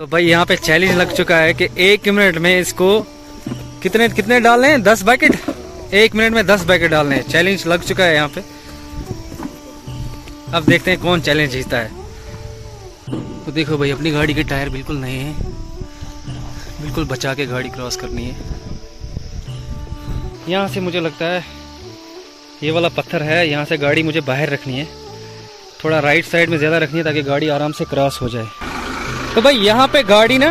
तो भाई यहाँ पे चैलेंज लग चुका है कि एक मिनट में इसको कितने कितने डालने हैं? दस पैकेट एक मिनट में दस पैकेट डालने हैं। चैलेंज लग चुका है यहाँ पे। अब देखते हैं कौन चैलेंज जीतता है। तो देखो भाई, अपनी गाड़ी के टायर बिल्कुल नए हैं। बिल्कुल बचा के गाड़ी क्रॉस करनी है। यहाँ से मुझे लगता है ये वाला पत्थर है। यहाँ से गाड़ी मुझे बाहर रखनी है। थोड़ा राइट साइड में ज़्यादा रखनी है ताकि गाड़ी आराम से क्रॉस हो जाए। तो भाई, यहाँ पे गाड़ी ना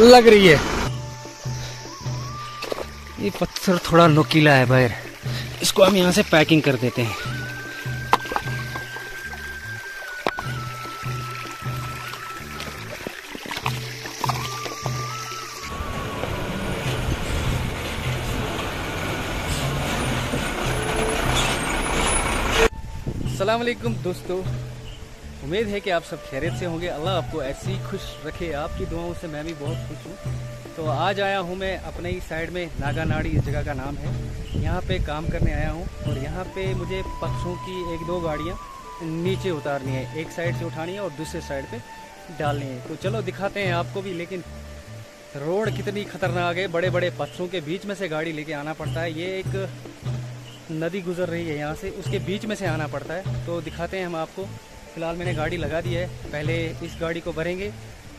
लग रही है। ये पत्थर थोड़ा नुकीला है बाहर इसको हम यहाँ से पैकिंग कर देते हैं। सलामकुम दोस्तों। उम्मीद है कि आप सब खैरियत से होंगे। अल्लाह आपको ऐसे ही खुश रखे। आपकी दुआओं से मैं भी बहुत खुश हूँ। तो आज आया हूँ मैं अपने ही साइड में, नागानाड़ी इस जगह का नाम है। यहाँ पे काम करने आया हूँ और यहाँ पे मुझे पक्षों की एक दो गाड़ियाँ नीचे उतारनी है। एक साइड से उठानी है और दूसरे साइड पे डालनी है। तो चलो दिखाते हैं आपको भी, लेकिन रोड कितनी खतरनाक है। बड़े बड़े पत्थरों के बीच में से गाड़ी लेके आना पड़ता है। ये एक नदी गुजर रही है यहाँ से। उसके बीच में से आना पड़ता है। तो दिखाते हैं हम आपको। फ़िलहाल मैंने गाड़ी लगा दी है, पहले इस गाड़ी को भरेंगे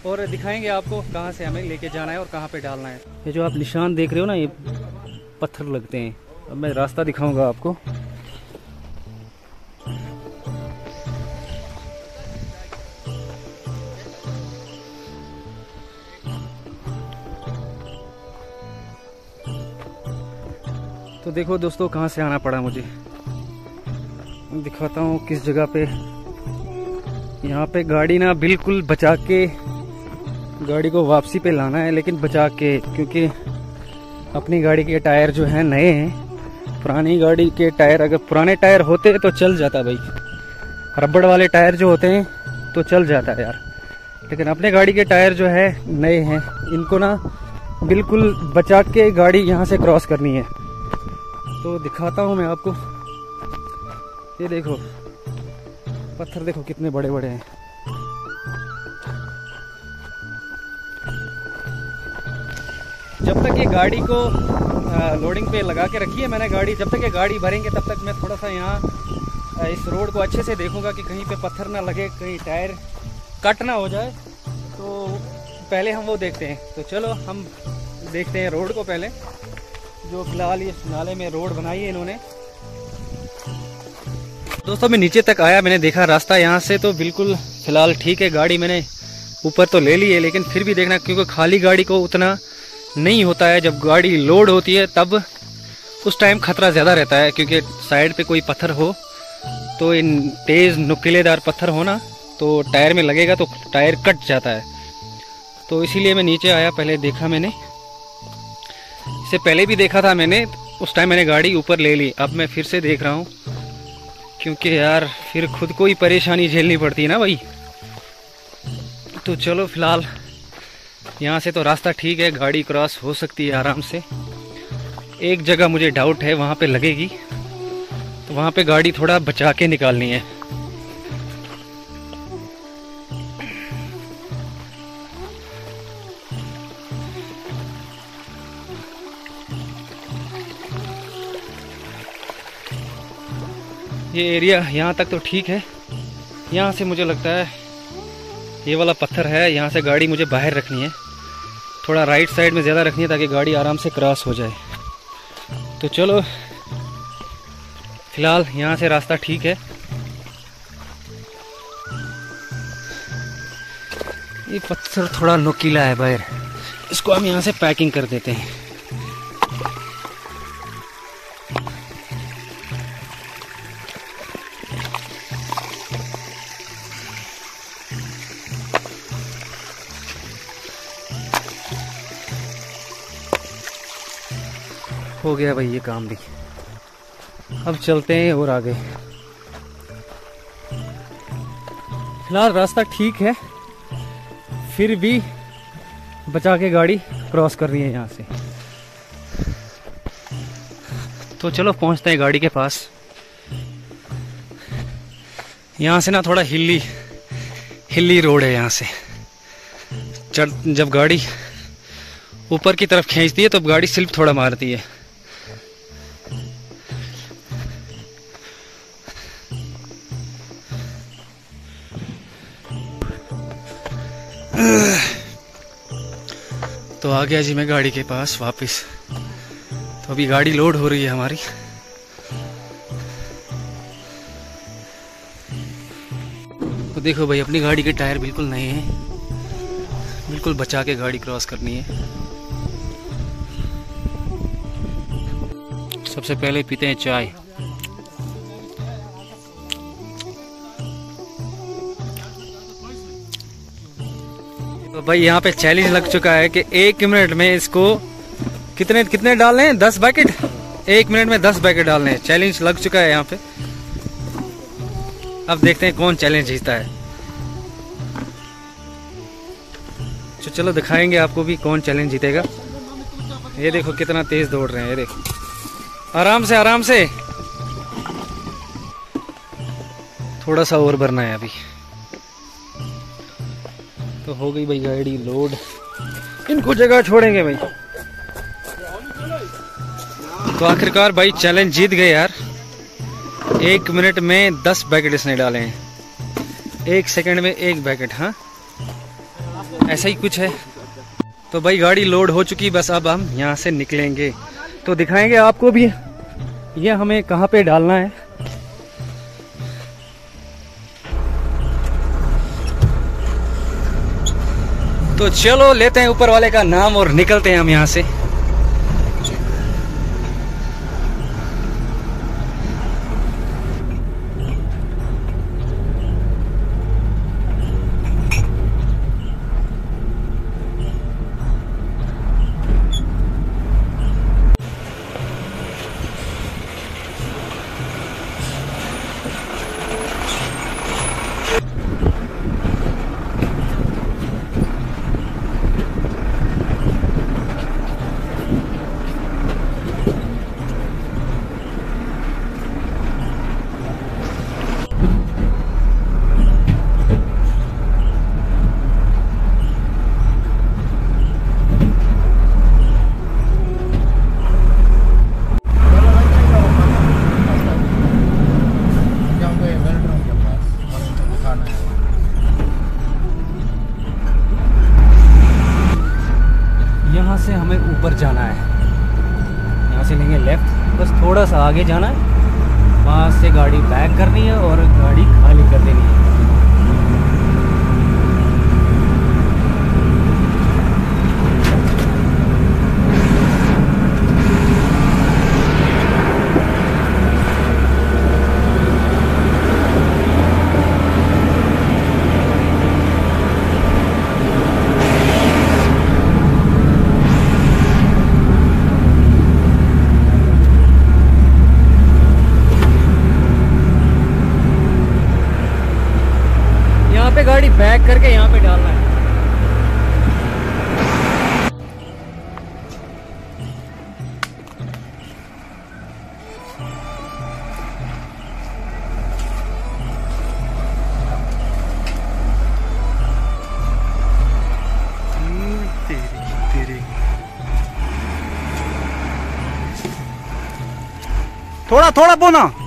और दिखाएँगे आपको कहाँ से हमें लेके जाना है और कहाँ पे डालना है। ये जो आप निशान देख रहे हो ना, ये पत्थर लगते हैं। अब मैं रास्ता दिखाऊँगा आपको। तो देखो दोस्तों, कहाँ से आना पड़ा मुझे। दिखाता हूँ किस जगह पे यहाँ पे गाड़ी ना बिल्कुल बचा के गाड़ी को वापसी पे लाना है, लेकिन बचा के, क्योंकि अपनी गाड़ी के टायर जो है नए हैं। पुरानी गाड़ी के टायर अगर पुराने टायर होते तो चल जाता भाई। रबड़ वाले टायर जो होते हैं तो चल जाता यार। लेकिन अपने गाड़ी के टायर जो है, नए हैं, इनको ना बिल्कुल बचा के गाड़ी यहाँ से क्रॉस करनी है। तो दिखाता हूँ मैं आपको। ये देखो पत्थर देखो कितने बड़े बड़े हैं। जब तक ये गाड़ी को लोडिंग पे लगा के रखी है मैंने गाड़ी, जब तक ये गाड़ी भरेंगे तब तक मैं थोड़ा सा यहाँ इस रोड को अच्छे से देखूँगा कि कहीं पे पत्थर ना लगे, कहीं टायर कट ना हो जाए। तो पहले हम वो देखते हैं। तो चलो हम देखते हैं रोड को पहले, जो फ़िलहाल इस नाले में रोड बनाई है इन्होंने। दोस्तों, मैं नीचे तक आया, मैंने देखा रास्ता यहाँ से तो बिल्कुल फ़िलहाल ठीक है, गाड़ी मैंने ऊपर तो ले ली है, लेकिन फिर भी देखना, क्योंकि खाली गाड़ी को उतना नहीं होता है, जब गाड़ी लोड होती है, तब उस टाइम खतरा ज़्यादा रहता है, क्योंकि साइड पे कोई पत्थर हो तो इन तेज़ नुकीलेदार पत्थर हो ना तो टायर में लगेगा तो टायर कट जाता है। तो इसीलिए मैं नीचे आया, पहले देखा मैंने। इससे पहले भी देखा था मैंने, उस टाइम मैंने गाड़ी ऊपर ले ली, अब मैं फिर से देख रहा हूँ। क्योंकि यार, फिर खुद को ही परेशानी झेलनी पड़ती है ना भाई। तो चलो फ़िलहाल, यहाँ से तो रास्ता ठीक है, गाड़ी क्रॉस हो सकती है आराम से। एक जगह मुझे डाउट है, वहाँ पे लगेगी। तो वहाँ पे गाड़ी थोड़ा बचा के निकालनी है। ये एरिया यहाँ तक तो ठीक है। यहाँ से मुझे लगता है ये वाला पत्थर है, यहाँ से गाड़ी मुझे बाहर रखनी है। थोड़ा राइट साइड में ज़्यादा रखनी है ताकि गाड़ी आराम से क्रॉस हो जाए। तो चलो, फ़िलहाल यहाँ से रास्ता ठीक है। ये पत्थर थोड़ा नुकीला है बाहर। इसको हम यहाँ से पैकिंग कर देते हैं। हो गया भाई ये काम भी। अब चलते हैं और आगे। फ़िलहाल रास्ता ठीक है। फिर भी बचा के गाड़ी क्रॉस कर रही है यहाँ से। तो चलो पहुँचते हैं गाड़ी के पास। यहाँ से ना थोड़ा हिली हिली रोड है यहाँ से। जब गाड़ी ऊपर की तरफ़ खींचती है तो गाड़ी स्लिप थोड़ा मारती है। आ गया जी मैं गाड़ी के पास वापस। तो अभी गाड़ी लोड हो रही है हमारी। तो देखो भाई, अपनी गाड़ी के टायर बिल्कुल नए हैं। बिल्कुल बचा के गाड़ी क्रॉस करनी है। सबसे पहले पीते हैं चाय। भाई, यहाँ पे चैलेंज लग चुका है कि एक मिनट में इसको कितने कितने डालने हैं? दस पैकेट एक मिनट में दस पैकेट डालने हैं। चैलेंज लग चुका है यहाँ पे। अब देखते हैं कौन चैलेंज जीतता है। तो चलो, दिखाएँगे आपको भी कौन चैलेंज जीतेगा। ये देखो कितना तेज दौड़ रहे हैं, ये देखो। आराम से आराम से। थोड़ा सा और भरना है अभी। तो हो गई भाई गाड़ी लोड इनको जगह छोड़ेंगे भाई। तो आखिरकार भाई चैलेंज जीत गए यार। एक मिनट में दस पैकेट इसने डाले हैं। एक सेकंड में एक पैकेट हाँ? ऐसा ही कुछ है। तो भाई गाड़ी लोड हो चुकी बस अब हम यहाँ से निकलेंगे। तो दिखाएँगे आपको भी। ये हमें कहाँ पे डालना है? तो चलो लेते हैं ऊपर वाले का नाम और निकलते हैं हम यहाँ से यहाँ से हमें ऊपर जाना है। यहाँ से लेंगे लेफ़्ट। बस थोड़ा सा आगे जाना है। वहाँ से गाड़ी बैक करनी है और गाड़ी खाली कर देनी है यहाँ पे करके यहाँ पे डालना है। थोड़ा थोड़ा बोना।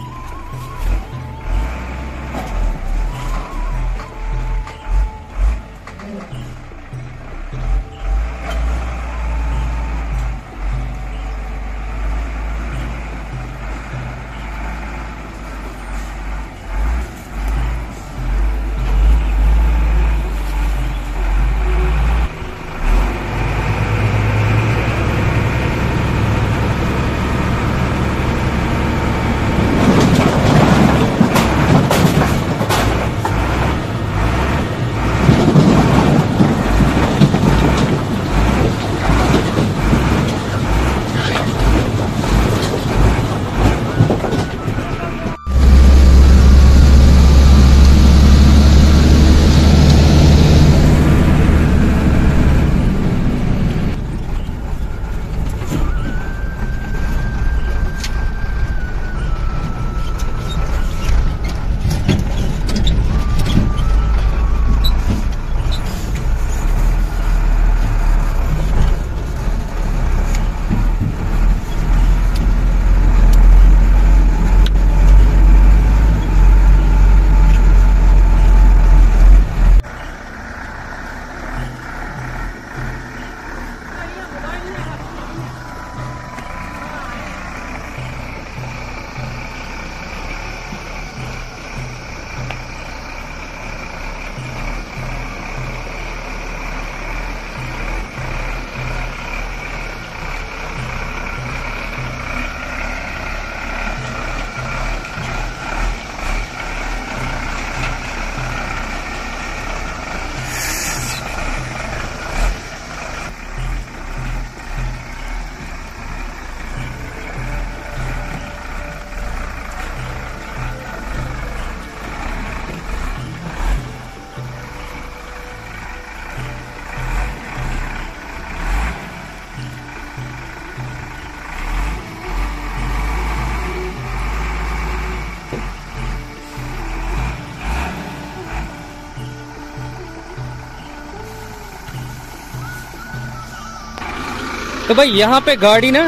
तो भाई, यहाँ पे गाड़ी ना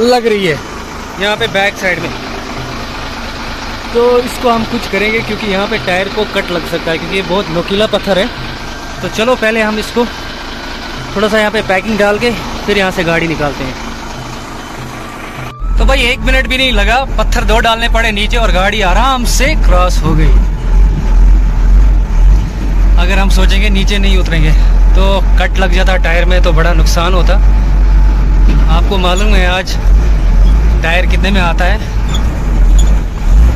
लग रही है। यहाँ पे बैक साइड में। तो इसको हम कुछ करेंगे क्योंकि यहाँ पे टायर को कट लग सकता है, क्योंकि ये बहुत नोकीला पत्थर है। तो चलो, पहले हम इसको थोड़ा सा यहाँ पे पैकिंग डाल के फिर यहाँ से गाड़ी निकालते हैं। तो भाई, एक मिनट भी नहीं लगा। पत्थर दो डालने पड़े नीचे और गाड़ी आराम से क्रॉस हो गई। अगर हम सोचेंगे नीचे नहीं उतरेंगे तो कट लग जाता टायर में तो बड़ा नुकसान होता। आपको मालूम है आज टायर कितने में आता है?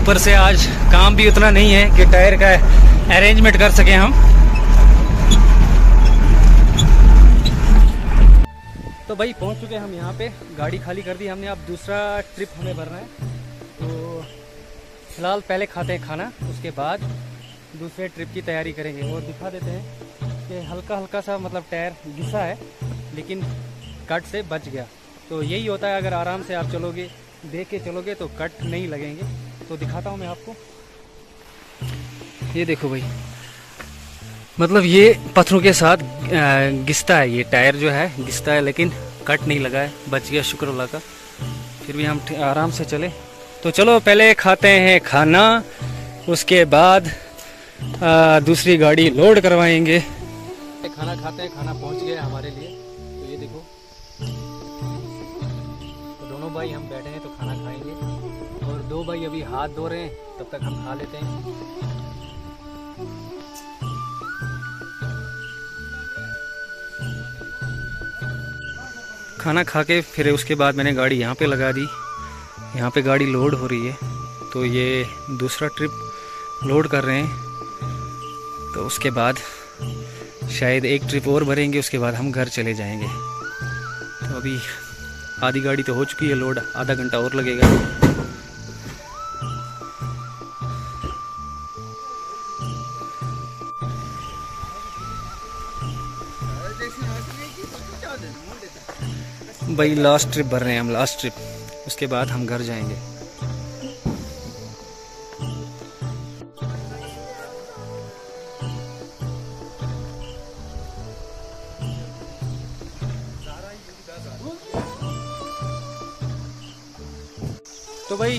ऊपर से आज काम भी उतना नहीं है कि टायर का अरेंजमेंट कर सकें हम। तो भाई, पहुँच चुके हैं हम यहाँ पे। गाड़ी खाली कर दी हमने। अब दूसरा ट्रिप हमें भरना है। तो फ़िलहाल पहले खाते हैं खाना, उसके बाद दूसरे ट्रिप की तैयारी करेंगे। और दिखा देते हैं कि हल्का हल्का सा मतलब टायर घिसा है, लेकिन कट से बच गया। तो यही होता है अगर आराम से आप चलोगे देख के चलोगे तो कट नहीं लगेंगे। तो दिखाता हूँ मैं आपको। ये देखो भाई। मतलब ये पत्थरों के साथ घिसता है ये टायर जो है घिसता है लेकिन कट नहीं लगा है। बच गया शुक्र अल्लाह का। फिर भी हम आराम से चले। तो चलो पहले खाते हैं खाना उसके बाद आ, दूसरी गाड़ी लोड करवाएँगे। खाना खाते हैं खाना पहुँच गया हमारे लिए। भाई, हम बैठे हैं तो खाना खाएँगे। और दो भाई अभी हाथ धो रहे हैं, तब तक हम खा लेते हैं। खाना खा के फिर उसके बाद मैंने गाड़ी यहाँ पे लगा दी। यहाँ पे गाड़ी लोड हो रही है तो ये दूसरा ट्रिप लोड कर रहे हैं। तो उसके बाद शायद एक ट्रिप और भरेंगे, उसके बाद हम घर चले जाएँगे। तो अभी आधी गाड़ी तो हो चुकी है, लोड आधा घंटा और लगेगा। भाई लास्ट ट्रिप भर रहे हैं हम लास्ट ट्रिप उसके बाद हम घर जाएँगे। तो भाई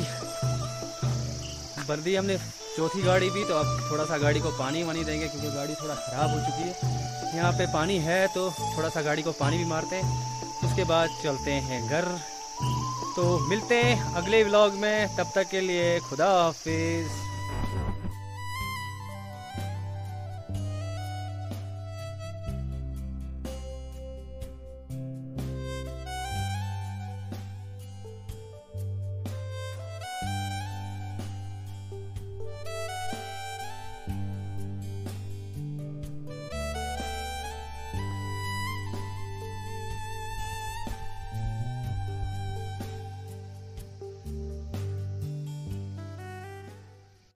भर दी हमने चौथी गाड़ी भी तो अब थोड़ा सा गाड़ी को पानी वानी देंगे क्योंकि गाड़ी थोड़ा ख़राब हो चुकी है। यहाँ पे पानी है तो थोड़ा सा गाड़ी को पानी भी मारते हैं। उसके बाद चलते हैं घर। तो मिलते हैं अगले व्लॉग में, तब तक के लिए खुदा हाफिज़।